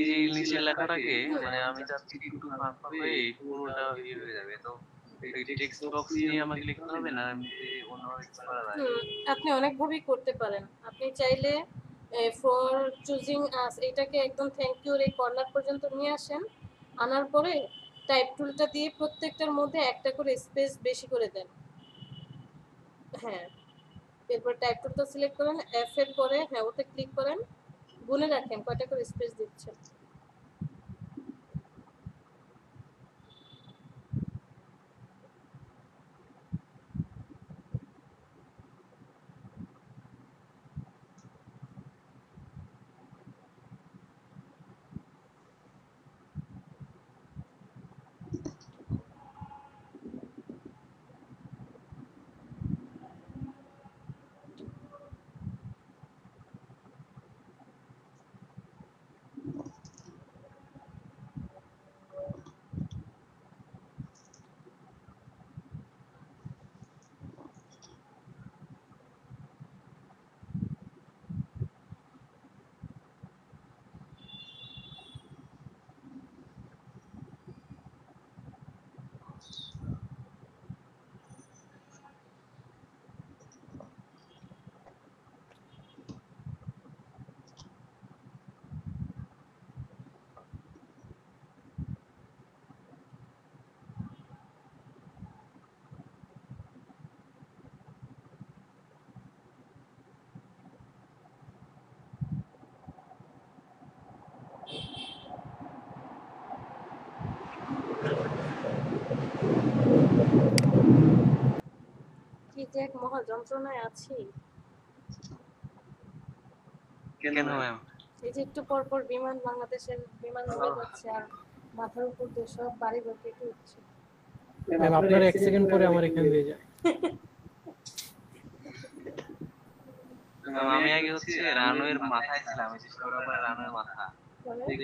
S7: এই যে লেখাটাকে মানে আমি চাচ্ছি একটু ফাঁক হয়ে পুরোটা ইয়ে হয়ে যাবে। তো টেক্সট বক্স নিয়ে আমাকে লিখতে হবে না? আমি অন্য করা যায়
S1: আপনি অনেকভাবেই করতে পারেন। আপনি চাইলে ফর চুজিং আস এটাকে একদম থ্যাংক ইউর এই কর্নার পর্যন্ত নিয়ে আসেন। আনার পরে টাইপ টুলটা দিয়ে প্রত্যেকটার মধ্যে একটা করে স্পেস বেশি করে দেন। হ্যাঁ। এরপর টাইপ টুলটা সিলেক্ট করেন এফ এর পরে হ্যাঁ ওতে ক্লিক করেন, গুনে রাখেন, কয়টা করে স্পেস দিচ্ছেন? যে এক মহা যন্ত্রণায় আছি।
S7: কেন ম্যাম?
S1: এই যে একটু পর পর বিমান বাংলাদেশের বিমান উড়ে যাচ্ছে আর মাথার উপর দিয়ে সব বাড়ি ঘর কেটে উঠছে।
S2: ম্যাম আপনার এক সেকেন্ড পরে আমার এখান দিয়ে যায়
S7: আমি আগে হচ্ছে রানওয়ের মাথায় ছিলাম এই যে সৌরভের রানওয়ের মাথা।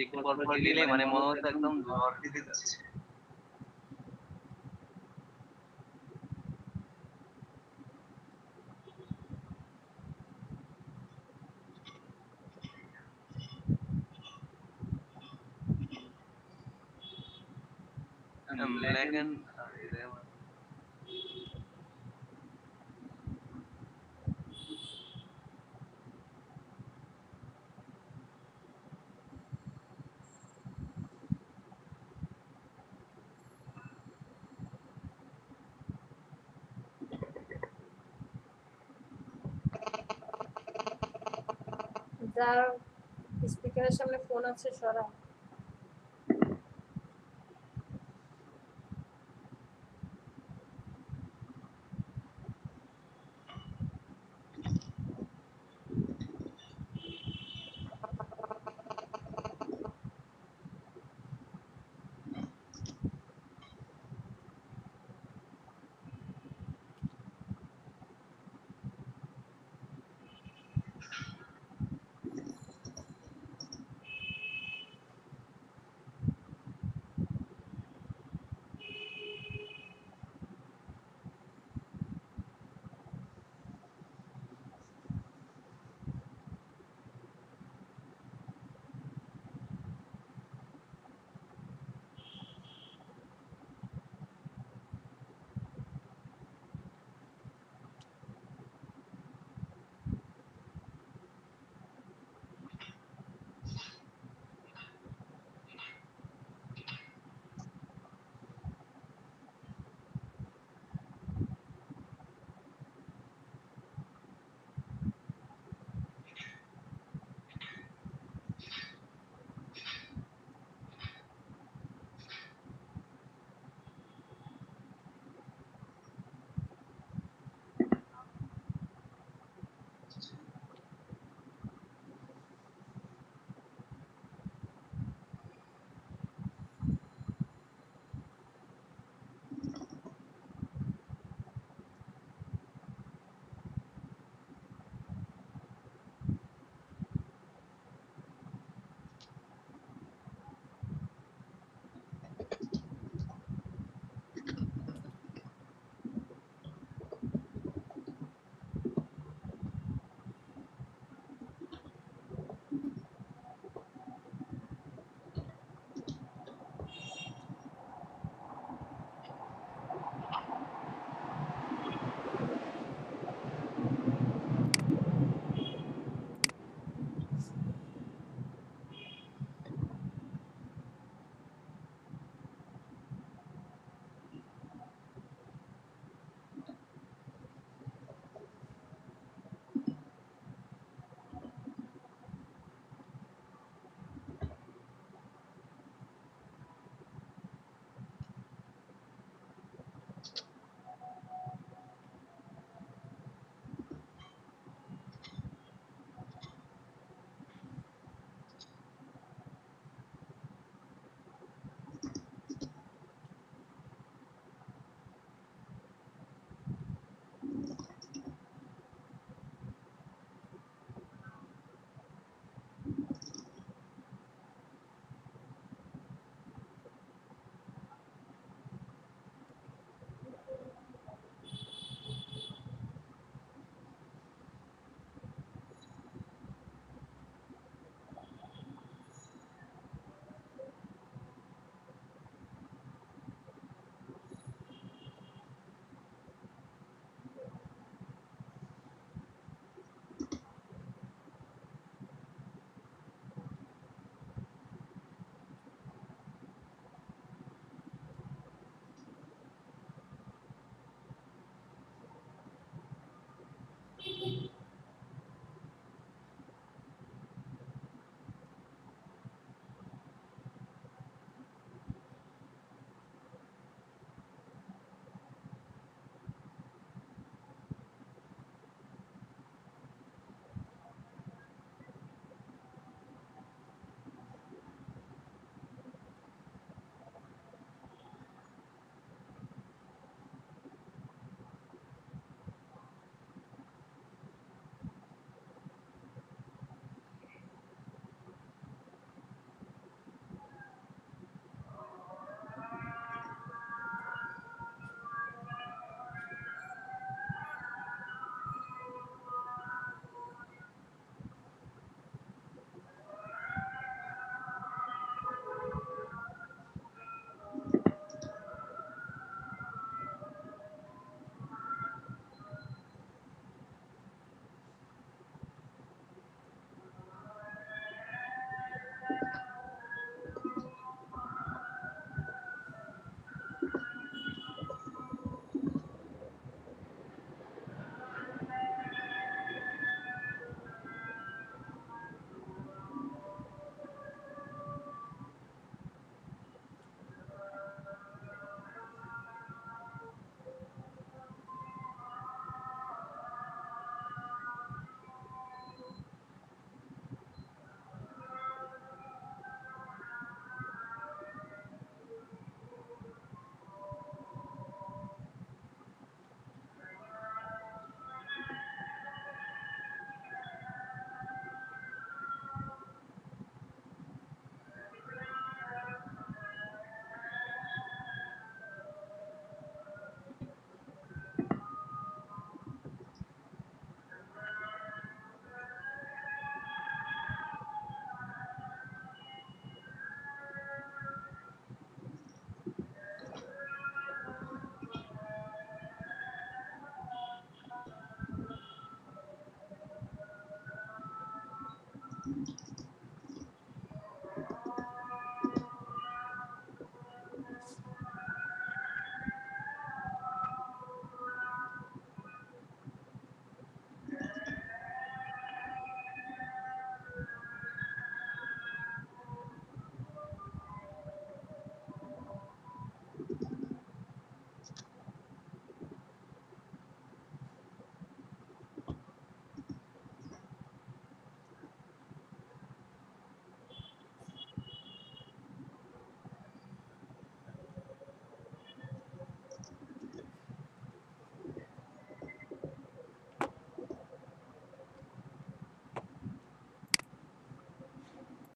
S7: একটু পর পর দিলে মানে মনে হচ্ছে একদম ঝড় দিতে যাচ্ছে।
S1: সামনে ফোন আছে সরা